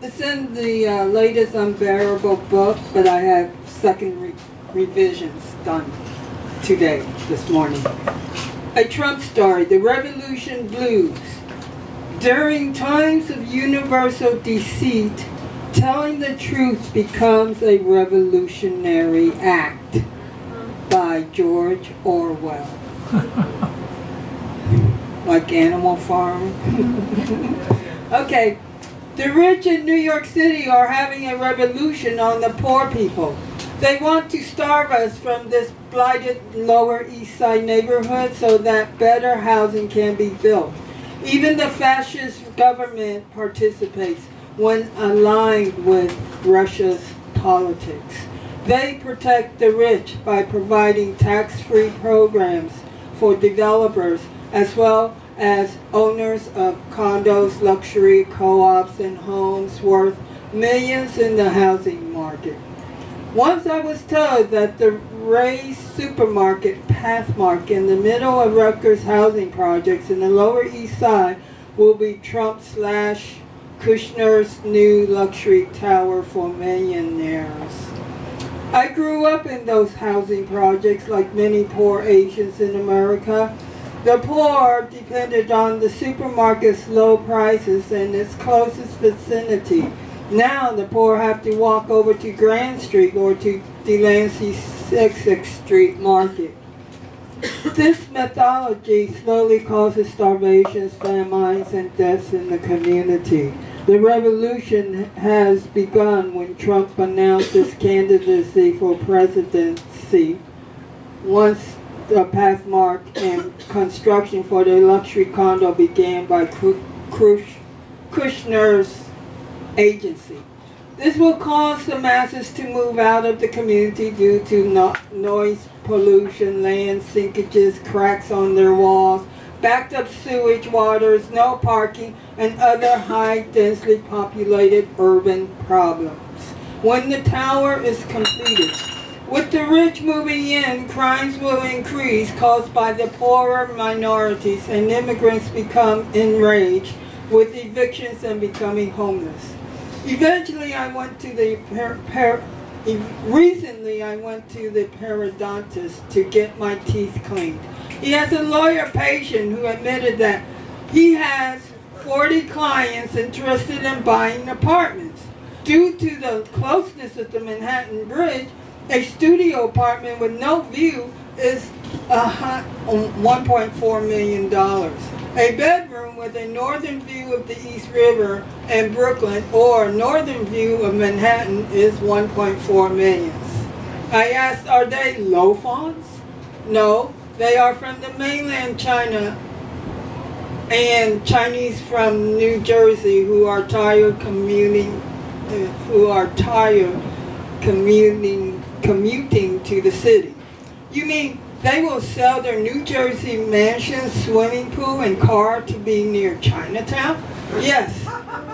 it's in the uh, latest Unbearable book, but I have second re revisions done today, this morning. A Trump story, The Revolution Blues. During times of universal deceit, telling the truth becomes a revolutionary act by George Orwell. like Animal Farm. okay, the rich in New York City are having a revolution on the poor people. They want to starve us from this blighted Lower East Side neighborhood so that better housing can be built. Even the fascist government participates when aligned with Russia's politics. They protect the rich by providing tax-free programs for developers as well as owners of condos, luxury co-ops, and homes worth millions in the housing market. Once I was told that the Ray's supermarket Pathmark in the middle of Rutgers housing projects in the Lower East Side will be Trump slash Kushner's new luxury tower for millionaires. I grew up in those housing projects like many poor Asians in America. The poor depended on the supermarket's low prices and its closest vicinity. Now the poor have to walk over to Grand Street or to Delancey Essex Street Market. This methodology slowly causes starvations, famines, and deaths in the community. The revolution has begun when Trump announced his candidacy for presidency. Once the Pathmark and construction for the luxury condo began by Kushner's agency. This will cause the masses to move out of the community due to no noise pollution, land sinkages, cracks on their walls, backed up sewage waters, no parking, and other high densely populated urban problems. When the tower is completed, with the rich moving in, crimes will increase caused by the poorer minorities and immigrants become enraged with evictions and becoming homeless. Eventually I went to the per, per, recently I went to the periodontist to get my teeth cleaned. He has a lawyer patient who admitted that he has 40 clients interested in buying apartments. Due to the closeness of the Manhattan Bridge, a studio apartment with no view is um, $1.4 million. A bedroom with a northern view of the East River and Brooklyn or northern view of Manhattan is 1.4 million. I asked, are they low funds? No, they are from the mainland China and Chinese from New Jersey who are tired commuting, who are tired commuting, commuting to the city. You mean they will sell their New Jersey mansion, swimming pool, and car to be near Chinatown? Yes,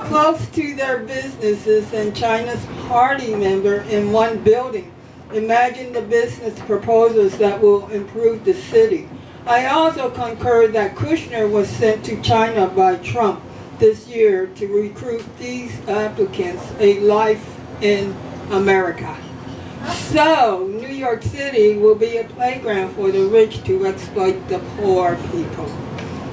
close to their businesses and China's party member in one building. Imagine the business proposals that will improve the city. I also concur that Kushner was sent to China by Trump this year to recruit these applicants a life in America. So, New York City will be a playground for the rich to exploit the poor people.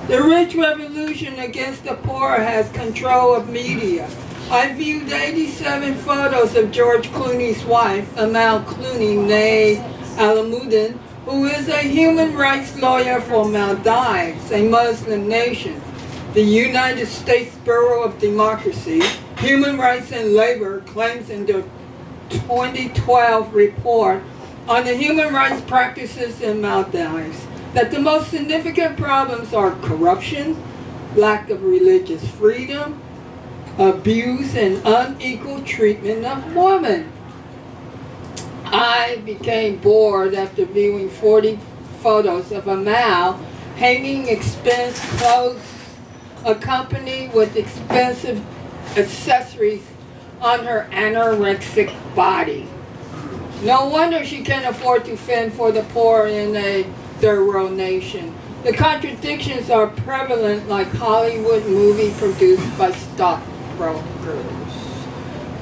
The rich revolution against the poor has control of media. I viewed 87 photos of George Clooney's wife, Amal Clooney, née Alamuddin, who is a human rights lawyer for Maldives, a Muslim nation. The United States Bureau of Democracy, Human Rights and Labor claims in their 2012 report on the human rights practices in Maldives that the most significant problems are corruption, lack of religious freedom, abuse, and unequal treatment of women. I became bored after viewing 40 photos of a Amal hanging expensive clothes accompanied with expensive accessories on her anorexic body. No wonder she can't afford to fend for the poor in a third world nation. The contradictions are prevalent like Hollywood movie produced by stockbrokers.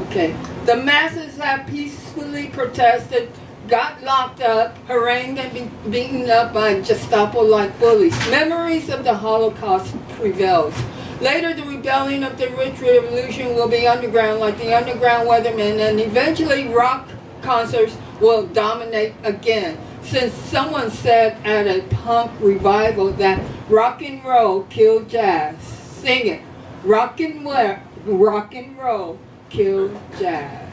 Okay. The masses have peacefully protested, got locked up, harangued and be beaten up by Gestapo-like bullies. Memories of the Holocaust prevails. Later, the rebellion of the rich revolution will be underground like the underground weathermen, and eventually rock concerts will dominate again. Since someone said at a punk revival that rock and roll killed jazz. Sing it. Rock and, rock and roll killed jazz.